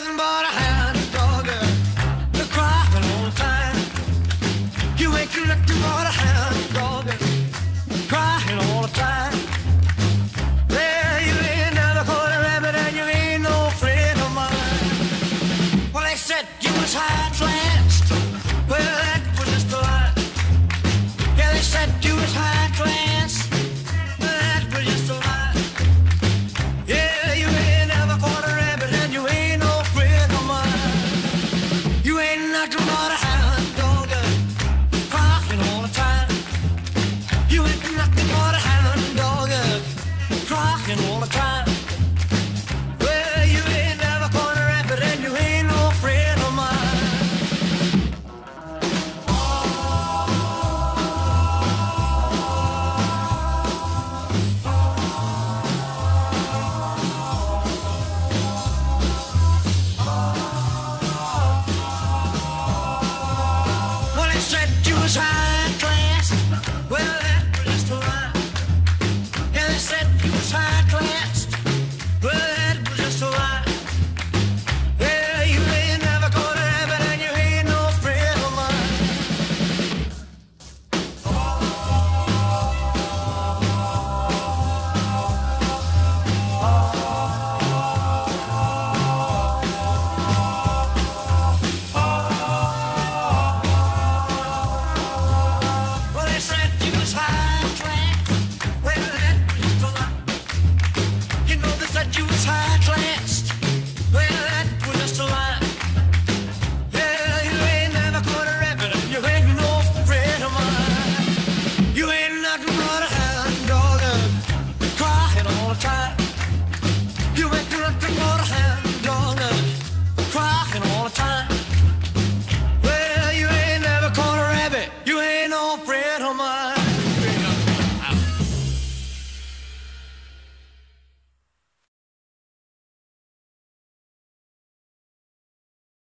nothing but all the time. You know